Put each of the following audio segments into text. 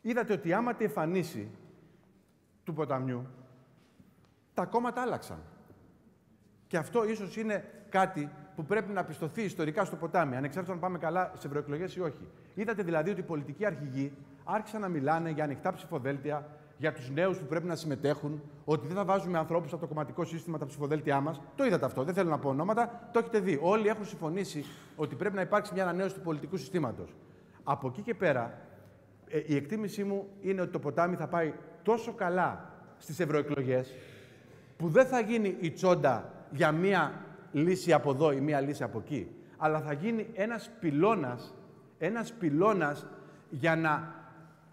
είδατε ότι άμα τη εμφανίσει του ποταμιού, τα κόμματα άλλαξαν. Και αυτό ίσως είναι κάτι που πρέπει να πιστωθεί ιστορικά στο ποτάμι, ανεξάρτητα αν πάμε καλά σε ευρωεκλογές ή όχι. Είδατε δηλαδή ότι οι πολιτικοί αρχηγοί άρχισαν να μιλάνε για ανοιχτά ψηφοδέλτια, για τους νέους που πρέπει να συμμετέχουν, ότι δεν θα βάζουμε ανθρώπους από το κομματικό σύστημα τα ψηφοδέλτια μας. Το είδατε αυτό, δεν θέλω να πω ονόματα, το έχετε δει. Όλοι έχουν συμφωνήσει ότι πρέπει να υπάρξει μια ανανέωση του πολιτικού συστήματος. Από εκεί και πέρα, ε, η εκτίμησή μου είναι ότι το ποτάμι θα πάει τόσο καλά στις ευρωεκλογές, που δεν θα γίνει η τσόντα για μία λύση από εδώ ή μία λύση από εκεί, αλλά θα γίνει ένας πυλώνας, ένας πυλώνας για να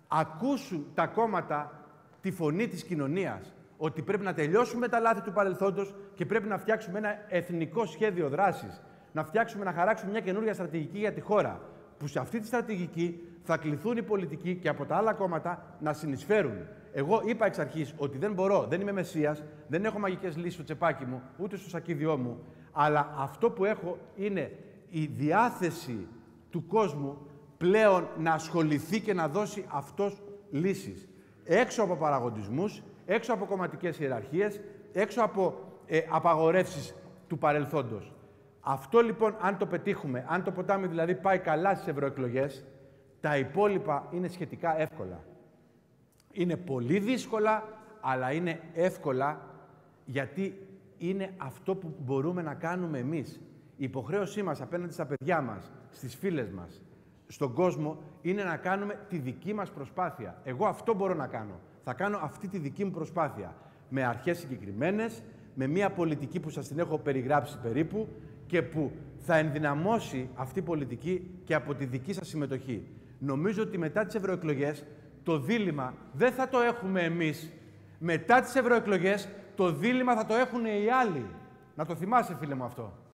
ακούσουν τα κόμματα τη φωνή της κοινωνίας. Ότι πρέπει να τελειώσουμε τα λάθη του παρελθόντος και πρέπει να φτιάξουμε ένα εθνικό σχέδιο δράσης. Να φτιάξουμε, να χαράξουμε μια καινούργια στρατηγική για τη χώρα. Που σε αυτή τη στρατηγική θα κληθούν οι πολιτικοί και από τα άλλα κόμματα να συνεισφέρουν. Εγώ είπα εξ αρχής ότι δεν μπορώ, δεν είμαι μεσία, δεν έχω μαγικές λύσεις στο τσεπάκι μου, ούτε στο σακίδιό μου. Αλλά αυτό που έχω είναι η διάθεση του κόσμου πλέον να ασχοληθεί και να δώσει αυτός λύσεις. Έξω από παραγοντισμούς, έξω από κομματικές ιεραρχίες, έξω από ε, απαγορεύσεις του παρελθόντος. Αυτό λοιπόν, αν το πετύχουμε, αν το ποτάμι δηλαδή πάει καλά στις ευρωεκλογές, τα υπόλοιπα είναι σχετικά εύκολα. Είναι πολύ δύσκολα, αλλά είναι εύκολα γιατί είναι αυτό που μπορούμε να κάνουμε εμείς. Η υποχρέωσή μας απέναντι στα παιδιά μας, στις φίλες μας, στον κόσμο, είναι να κάνουμε τη δική μας προσπάθεια. Εγώ αυτό μπορώ να κάνω. Θα κάνω αυτή τη δική μου προσπάθεια. Με αρχές συγκεκριμένες, με μια πολιτική που σας την έχω περιγράψει περίπου και που θα ενδυναμώσει αυτή η πολιτική και από τη δική σας συμμετοχή. Νομίζω ότι μετά τις ευρωεκλογές το δίλημα δεν θα το έχουμε εμείς. Μετά τις ευρωεκλογές το δίλημα θα το έχουν οι άλλοι. Να το θυμάσαι, φίλε μου, αυτό.